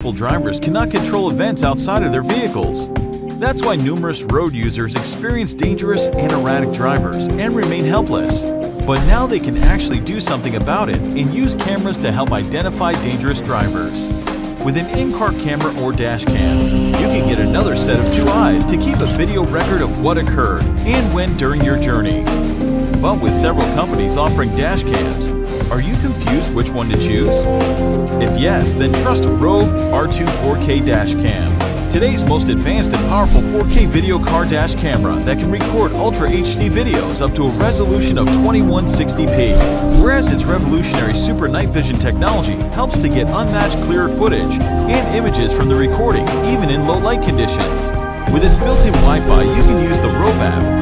drivers cannot control events outside of their vehicles. That's why numerous road users experience dangerous and erratic drivers and remain helpless. But now they can actually do something about it and use cameras to help identify dangerous drivers. With an in-car camera or dash cam, you can get another set of two eyes to keep a video record of what occurred and when during your journey. But with several companies offering dash cams, are you confused which one to choose? If yes, then trust Rove R2 4K Dash Cam. Today's most advanced and powerful 4K video car dash camera that can record Ultra HD videos up to a resolution of 2160p, whereas its revolutionary Super Night Vision technology helps to get unmatched clearer footage and images from the recording even in low light conditions. With its built-in Wi-Fi, you can use the Rove app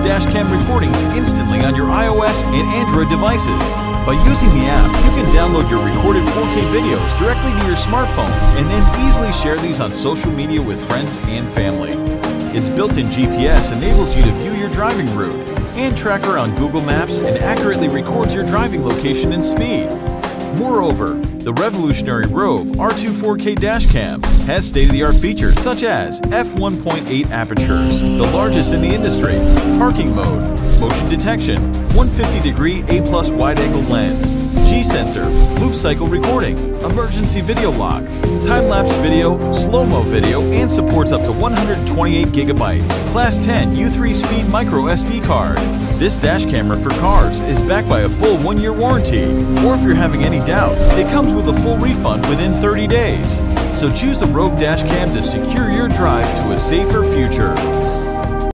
dashcam recordings instantly on your iOS and Android devices. By using the app, you can download your recorded 4K videos directly to your smartphone and then easily share these on social media with friends and family. Its built-in GPS enables you to view your driving route and tracker on Google Maps and accurately records your driving location and speed. Moreover, the revolutionary Rove R2 4K dashcam has state-of-the-art features such as f1.8 apertures, the largest in the industry, parking mode, motion detection, 150-degree A+ wide-angle lens, G-sensor, loop cycle recording, emergency video lock, time-lapse video, slow-mo video, and supports up to 128 gigabytes, Class 10 U3 speed micro SD card. This dash camera for cars is backed by a full one-year warranty, or if you're having any doubts, it comes with a full refund within 30 days. So choose the Rove Dash Cam to secure your drive to a safer future.